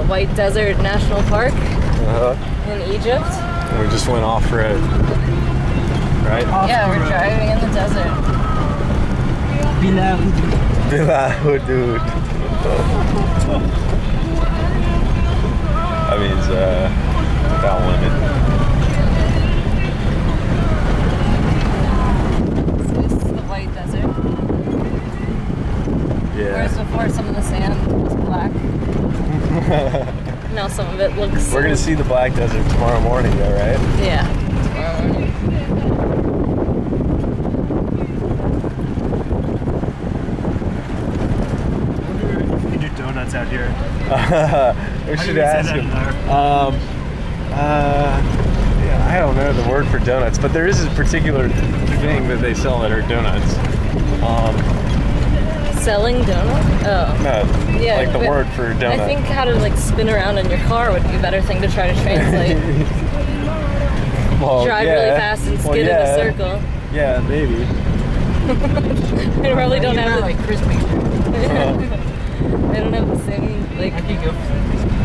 uh, White Desert National Park Uh-huh. in Egypt. We just went off road. Right? yeah, we're driving in the desert. Bila Bila Hudud. That means uh, without limit. So this is the White Desert. Whereas before, some of the sand was black. now some of it looks. We're gonna see the Black Desert tomorrow morning, though, right? Yeah. tomorrow morning. You can do donuts out here. we How do should ask him. Um, uh, yeah, I don't know the word for donuts, but there is a particular thing that they sell that are donuts. Um, Selling donuts? Oh. no, Yeah, like the word for donut. I think how to like spin around in your car would be a better thing to try to translate. Well, Drive yeah. really fast and Well, skid in a circle. Yeah, maybe. I probably don't have the, like crispy. Uh-huh. they don't have the same like I could go for some crispy.